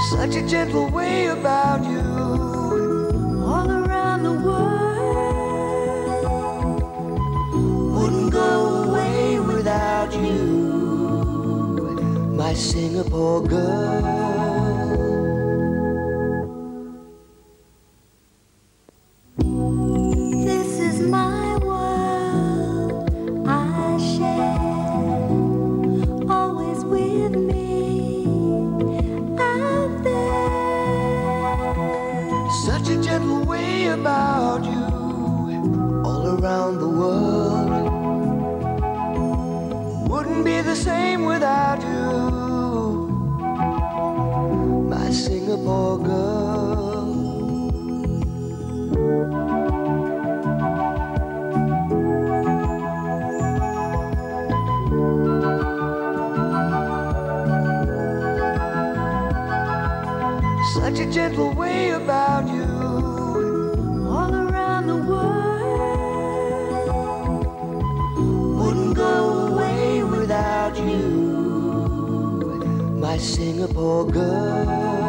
Such a gentle way about you. All around the world, Wouldn't go away without you, my Singapore girl. Such a gentle way about you, all around the world. Wouldn't be the same without you, Such a gentle way about you. All around the world, Wouldn't go away without you, my Singapore girl.